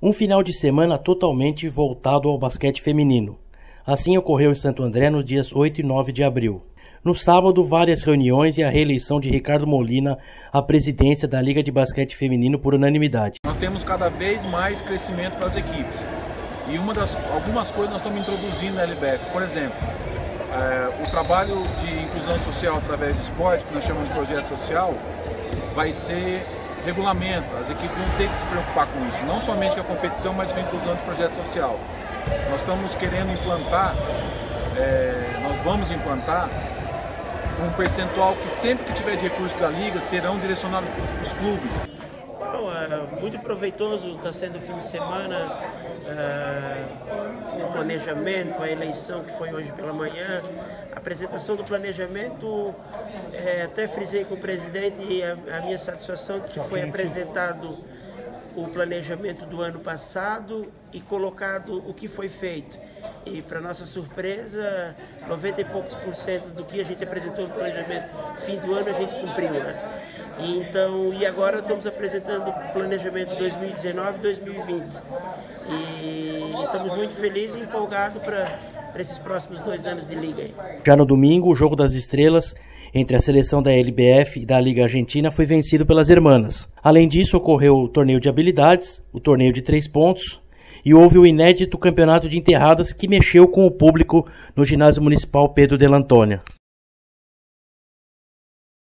Um final de semana totalmente voltado ao basquete feminino. Assim ocorreu em Santo André nos dias 8 e 9 de abril. No sábado, várias reuniões e a reeleição de Ricardo Molina à presidência da Liga de Basquete Feminino por unanimidade. Nós temos cada vez mais crescimento para as equipes. E uma das, algumas coisas nós estamos introduzindo na LBF. Por exemplo, é, o trabalho de inclusão social através do esporte, que nós chamamos de projeto social, vai ser regulamento. As equipes vão ter que se preocupar com isso, não somente com a competição, mas com a inclusão de projeto social. Nós estamos querendo implantar, é, nós vamos implantar um percentual que sempre que tiver de da liga serão direcionados para os clubes. Bom, é muito proveitoso está sendo o fim de semana, é, o planejamento, a eleição que foi hoje pela manhã, a apresentação do planejamento, é, até frisei com o presidente a, a minha satisfação de que foi apresentado o planejamento do ano passado e colocado o que foi feito. E, para nossa surpresa, 90 e poucos por cento do que a gente apresentou no planejamento fim do ano a gente cumpriu, né? E, então, e agora estamos apresentando o planejamento 2019-2020. E estamos muito felizes e empolgados para esses próximos dois anos de liga. Já no domingo, o Jogo das Estrelas entre a seleção da LBF e da Liga Argentina foi vencido pelas Hermanas. Além disso, ocorreu o torneio de habilidades, o torneio de três pontos e houve o inédito campeonato de enterradas que mexeu com o público no ginásio municipal Pedro de Antônia.